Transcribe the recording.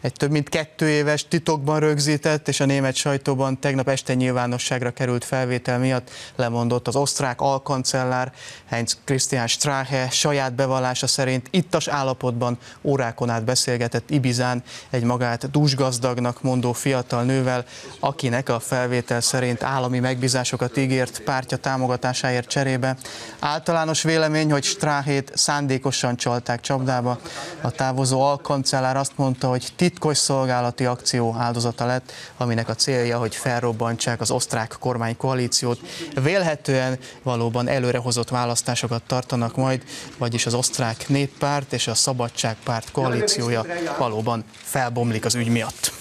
Egy több mint kettő éves titokban rögzített és a német sajtóban tegnap este nyilvánosságra került felvétel miatt lemondott az osztrák alkancellár Heinz Christian Strache saját bevallása szerint ittas állapotban órákon át beszélgetett Ibizán egy magát dúsgazdagnak mondó fiatal nővel, akinek a felvétel szerint állami megbízásokat ígért pártja támogatásáért cserébe. Általános vélemény, hogy Strahét szándékosan csalták csapdába. A távozó alkancellár azt mondta, hogy titkos szolgálati akció áldozata lett, aminek a célja, hogy felrobbantsák az osztrák kormány koalíciót. Vélhetően valóban előrehozott választásokat tartanak majd, vagyis az osztrák néppárt és a szabadságpárt koalíciója valóban felbomlik az ügy miatt.